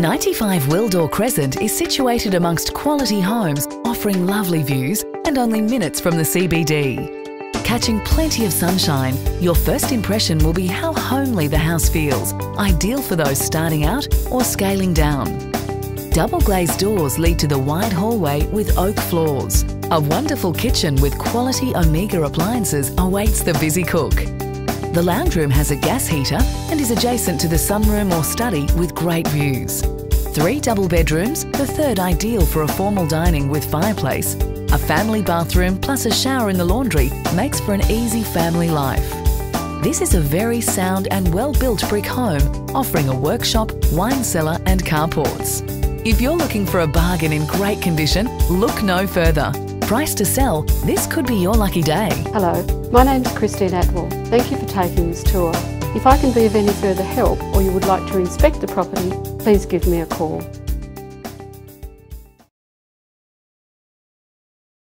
95 Wilidor Crescent is situated amongst quality homes, offering lovely views and only minutes from the CBD. Catching plenty of sunshine, your first impression will be how homely the house feels, ideal for those starting out or scaling down. Double glazed doors lead to the wide hallway with oak floors. A wonderful kitchen with quality Omega appliances awaits the busy cook. The lounge room has a gas heater and is adjacent to the sunroom or study with great views. Three double bedrooms, the third ideal for a formal dining with fireplace. A family bathroom plus a shower in the laundry makes for an easy family life. This is a very sound and well-built brick home offering a workshop, wine cellar and carports. If you're looking for a bargain in great condition, look no further. Price to sell, this could be your lucky day. Hello, my name is Christine Atwell. Thank you for taking this tour. If I can be of any further help or you would like to inspect the property, please give me a call.